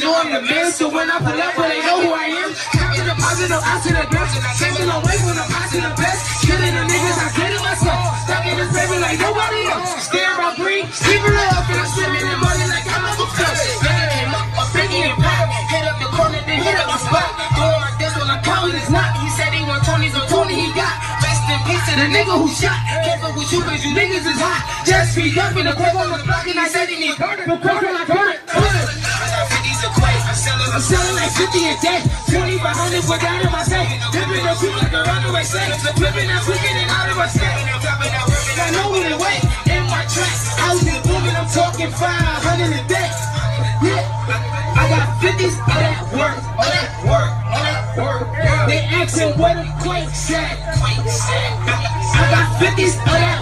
the man, so when I pull up, they know who I am. Captain the positive, I to the best. Taking away from the I the best. Killing the niggas, I did it myself. Stuck in this baby like nobody else. Staring my breed, sleeping it up, and I'm swimming in money like I'm a fish. Nigga came up, a biggie and pop. Hit up the corner, then hit up my spot. Doing my dance while I'm counting his knot. He said he want Tony's on Tony, he got. Rest in peace to the nigga who shot. Can't fuck with you, cause you niggas is hot. Just speak up in the quick on the block, and he said he need burner. No quick. I'm selling like 50 a day, 2500 without in my safe. Dipping the creek like a runaway slave. Flipping and flicking and out of my state. I know it wait in my tracks. Houses booming, I'm talking 500 a day. Yeah, I got 50s of that work, of that work, of that work. They asking what a quake said. I got 50s of that